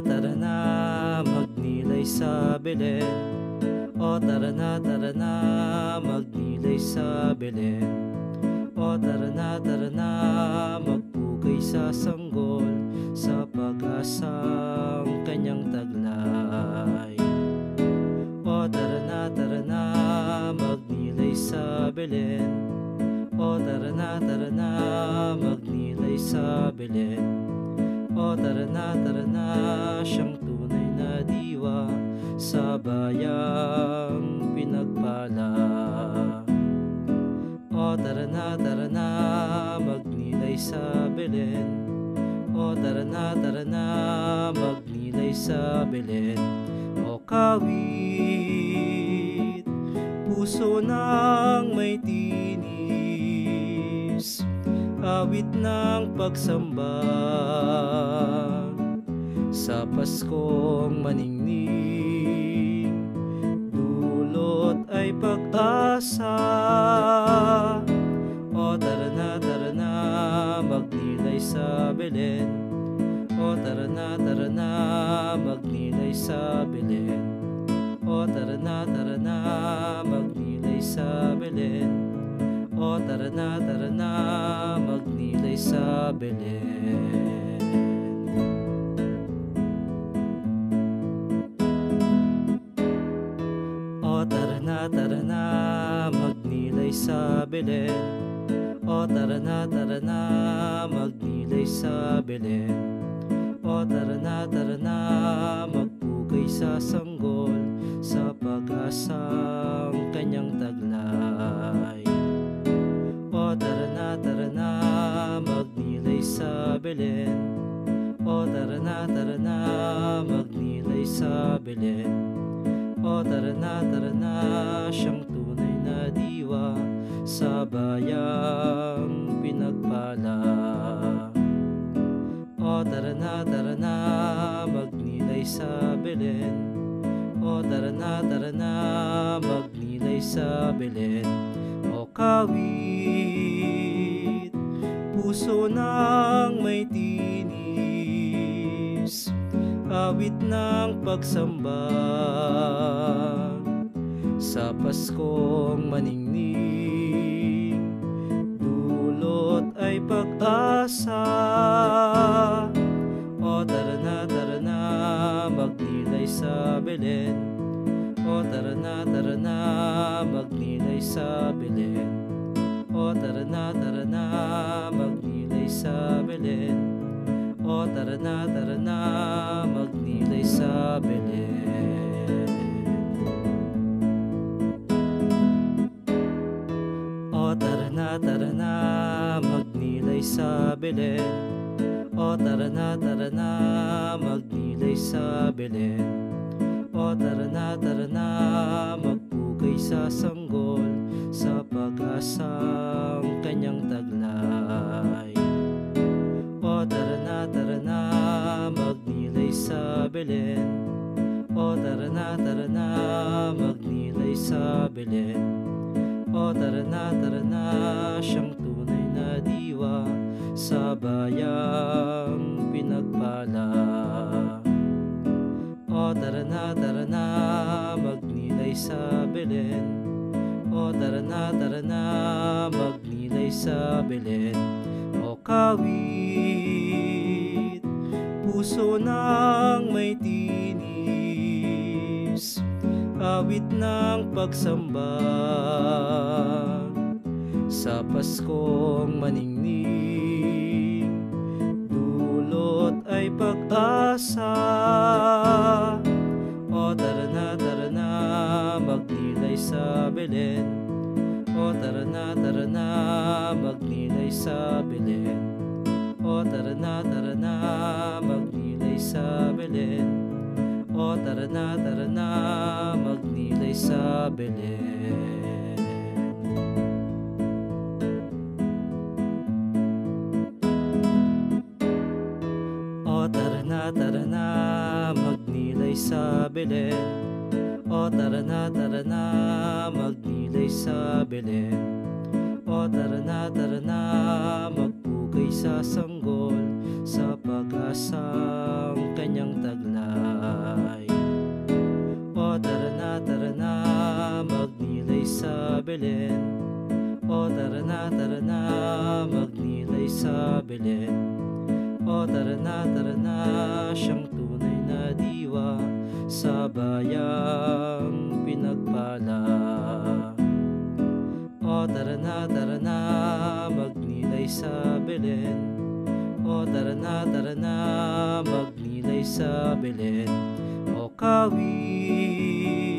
tara na, magnilay sa Belen O tara na, tara na, magnilay sa Belen O tara na, tara na, magpugay sa sanggol Sa pag-asang kanyang taglay. O tara na, tara na, magnilay sa Belen O tara na, tara na, magnilay sa Belen o tara na, tara na, siyang tunay na diwa Sa bayang pinagpala. O tara na, tara na, magnilay sa Belen. O tara na, tara na, magnilay sa Belen. O kawit, puso ng may tinis awit ng pagsamba sa Paskong maningning. Dulot ay pag-asa. O tara na tara na magnilay sa Belen. O tara na tara na magnilay sa Belen. O tara na tara na magnilay sa Belen o tara na, tara na, magnilay sa Belen. O tara na, tara na, magnilay sa Belen. O tara na, tara na, magnilay sa Belen. O tara na, tara na, magpugay sa sanggol sa pag-asang kanyang taglay. Sa Belen. O tara na, tara na, magnilay sa Belen. O tara na, tara na, siyang tunay na diwa Sa bayang pinagpala. O tara na, tara na, magnilay sa Belen. O tara na, tara na, magnilay sa Belen. O kawit, puso ng may tinis. Awit ng pagsamba. Sa Paskong maningning Dulot ay pag-asa. O tara na, tara na, magnilay sa Belen. O tara na, tara na, magnilay sa Belen. O tara na, tara na, magnilay sa Belen. O tara na, tara na, magnilay sa Belen. O tara na, tara na, magnilay sa Belen. O tara na, tara na, magnilay sa Belen. O tara na, tara na, magpugay sa sanggol Sa pag-asang Belen O tara na, tara na, magnilay sa Belen O tara na, tara na, siyang tunay na diwa Sa bayang pinagpala. O tara na, tara na, magnilay sa Belen O tara na, tara na, magnilay sa Belen O kawit, puso ng may tinis. Awit ng pagsamba. Sa Paskong maningning Dulot ay pag-asa. O tara na, tara na, magnilay sa Belen. O tara na, tara na, magnilay sa Belen. O tara na, tara na, magnilay sa Belen. O tara na, tara na, magnilay sa Belen. O tara na, tara na, magnilay sa Belen. O tara na, tara na, magnilay sa Belen. O tara na, tara na, magpugay ika'y sasanggol sa pag-asang kanyang taglay. O tara na, tara na, magnilay sa Belen. O tara na, tara na, magnilay sa Belen. O tara na, tara na, siyang tunay na diwa sa bayang pinagpala. O tara na, tara na, magnilay sa Belen. O tara na, tara na, magnilay sa Belen. O kawit